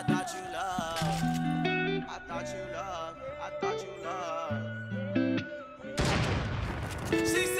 I thought you loved. I thought you loved. I thought you loved. She said.